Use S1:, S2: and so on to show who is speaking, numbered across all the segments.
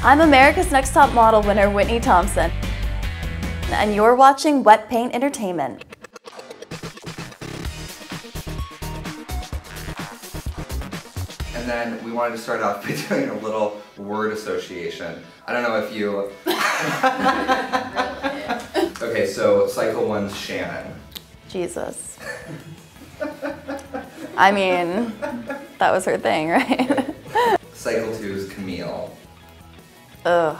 S1: I'm America's Next Top Model winner Whitney Thompson, and you're watching Wetpaint Entertainment.
S2: And then we wanted to start off by doing a little word association. I don't know if you. okay, so cycle one's Shannon.
S1: Jesus. I mean, that was her thing, right?
S2: Cycle two is Camille.
S1: Ugh.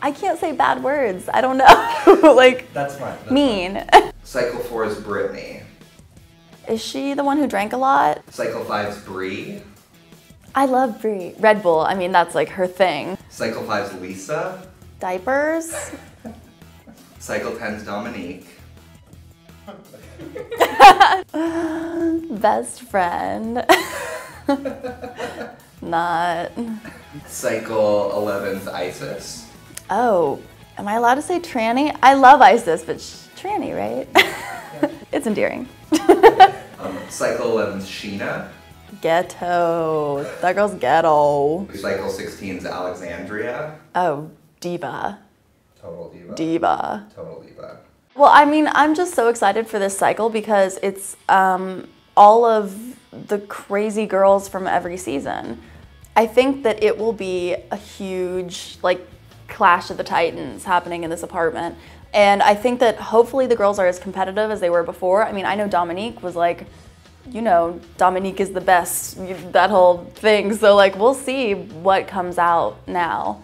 S1: I can't say bad words. I don't know. like,
S2: That's fine. That's
S1: mean.
S2: Cycle four is Brittany.
S1: Is she the one who drank a lot?
S2: Cycle five's Bre.
S1: I love Bre. Red Bull, I mean, that's like her thing.
S2: Cycle five's Lisa.
S1: Diapers?
S2: Cycle ten's Dominique.
S1: Best friend. Not.
S2: Cycle 11's Isis.
S1: Oh, am I allowed to say tranny? I love Isis, but sh- tranny, right? it's endearing.
S2: Um, cycle 11's Sheena.
S1: Ghetto. That girl's ghetto.
S2: Cycle 16's Alexandria.
S1: Oh, diva.
S2: Total diva.
S1: Diva.
S2: Total diva.
S1: Well, I mean, I'm just so excited for this cycle because it's um, all of the crazy girls from every season. I think that it will be a huge, like, clash of the titans happening in this apartment. And I think that hopefully the girls are as competitive as they were before. I mean, I know Dominique was like, you know, Dominique is the best, that whole thing. So, like, we'll see what comes out now.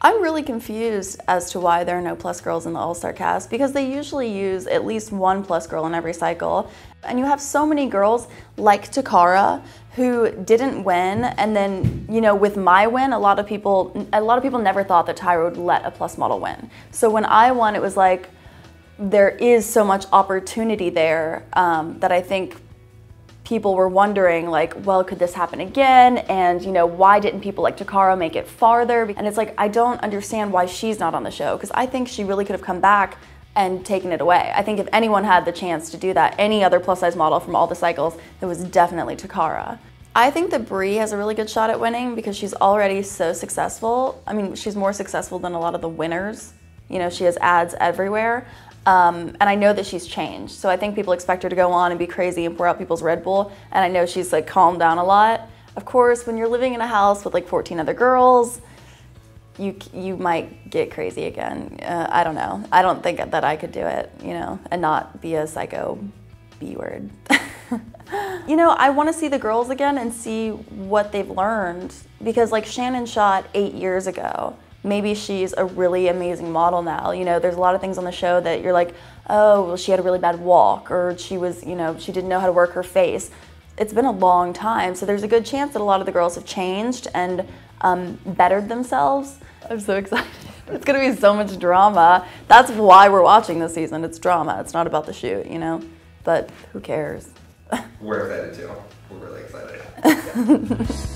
S1: I'm really confused as to why there are no plus girls in the All Star cast because they usually use at least one plus girl in every cycle. And you have so many girls like Toccara who didn't win and then you know with my win a lot of people a lot of people never thought that Tyra would let a plus model win so when I won it was like there is so much opportunity there um, that I think people were wondering like, well, could this happen again? And you know, why didn't people like Toccara make it farther? And it's like, I don't understand why she's not on the show because I think she really could have come back and taken it away. I think if anyone had the chance to do that, any other plus size model from all the cycles, it was definitely Toccara. I think that Bre has a really good shot at winning because she's already so successful. I mean, she's more successful than a lot of the winners. You know, she has ads everywhere. Um, and I know that she's changed. So I think people expect her to go on and be crazy and pour out people's Red Bull. And I know she's like calmed down a lot. Of course, when you're living in a house with like 14 other girls, you you might get crazy again. Uh, I don't know. I don't think that I could do it, you know, and not be a psycho B word. you know, I want to see the girls again and see what they've learned because like Shannon shot eight years ago maybe she's a really amazing model now. You know, there's a lot of things on the show that you're like, oh, well, she had a really bad walk, or she was, you know, she didn't know how to work her face. It's been a long time, so there's a good chance that a lot of the girls have changed and um, bettered themselves. I'm so excited. It's gonna be so much drama. That's why we're watching this season. It's drama. It's not about the shoot, you know? But who cares?
S2: We're excited too. We're really excited.